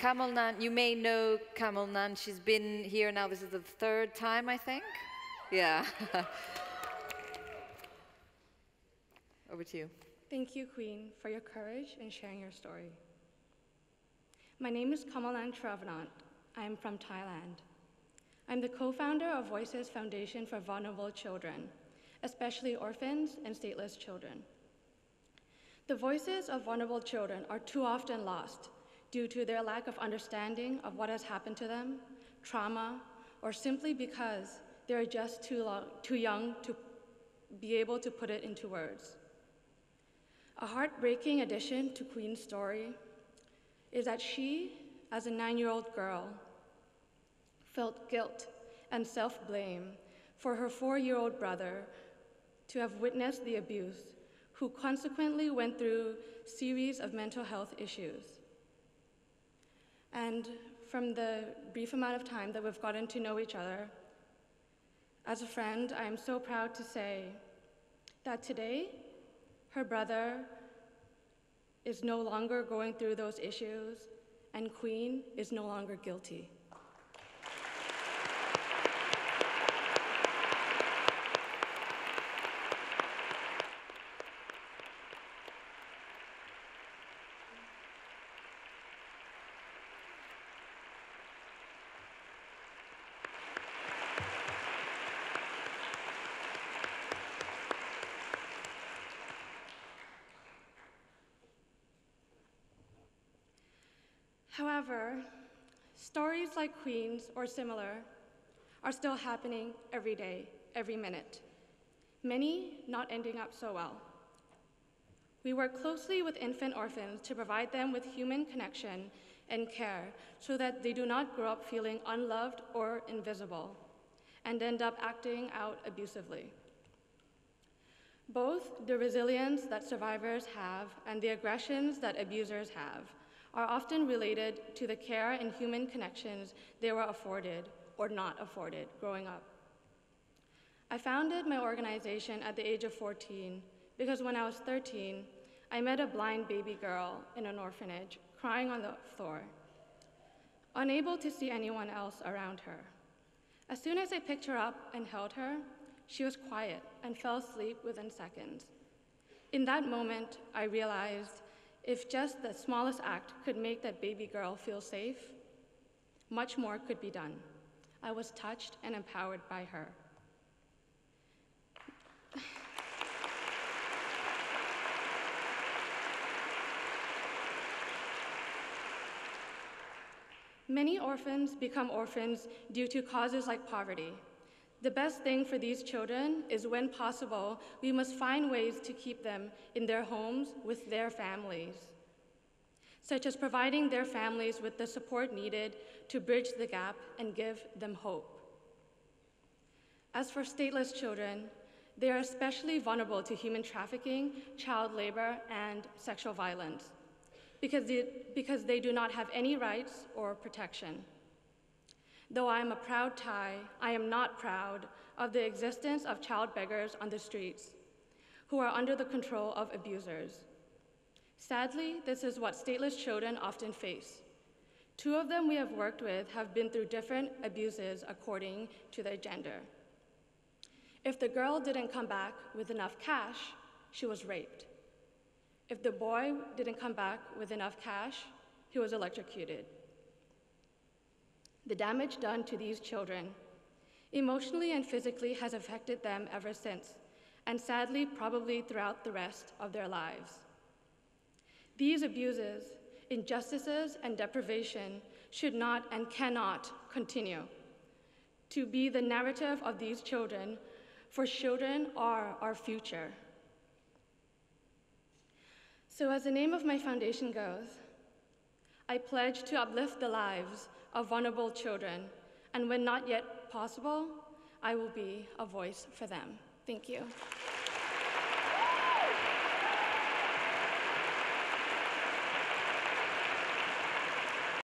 Kamolnan, you may know Kamolnan. She's been here now. This is the third time, I think. Yeah. Over to you. Thank you, Queen, for your courage in sharing your story. My name is Kamolnan Chearavanont. I am from Thailand. I'm the co-founder of Voices Foundation for Vulnerable Children, especially orphans and stateless children. The voices of vulnerable children are too often lost due to their lack of understanding of what has happened to them, trauma, or simply because they're just too, long, too young to be able to put it into words. A heartbreaking addition to Queen's story is that she, as a nine-year-old girl, felt guilt and self-blame for her four-year-old brother to have witnessed the abuse, who consequently went through a series of mental health issues. And from the brief amount of time that we've gotten to know each other, as a friend, I am so proud to say that today, her brother is no longer going through those issues, and Queen is no longer guilty. However, stories like Queen's or similar are still happening every day, every minute, many not ending up so well. We work closely with infant orphans to provide them with human connection and care so that they do not grow up feeling unloved or invisible and end up acting out abusively. Both the resilience that survivors have and the aggressions that abusers have are often related to the care and human connections they were afforded or not afforded growing up. I founded my organization at the age of 14 because when I was 13, I met a blind baby girl in an orphanage crying on the floor, unable to see anyone else around her. As soon as I picked her up and held her, she was quiet and fell asleep within seconds. In that moment, I realized if just the smallest act could make that baby girl feel safe, much more could be done. I was touched and empowered by her. Many orphans become orphans due to causes like poverty, the best thing for these children is when possible, we must find ways to keep them in their homes with their families, such as providing their families with the support needed to bridge the gap and give them hope. As for stateless children, they are especially vulnerable to human trafficking, child labor, and sexual violence because they, because they do not have any rights or protection. Though I am a proud Thai, I am not proud of the existence of child beggars on the streets who are under the control of abusers. Sadly, this is what stateless children often face. Two of them we have worked with have been through different abuses according to their gender. If the girl didn't come back with enough cash, she was raped. If the boy didn't come back with enough cash, he was electrocuted the damage done to these children, emotionally and physically, has affected them ever since, and sadly, probably throughout the rest of their lives. These abuses, injustices, and deprivation should not and cannot continue to be the narrative of these children, for children are our future. So, as the name of my foundation goes, I pledge to uplift the lives of vulnerable children, and when not yet possible, I will be a voice for them. Thank you.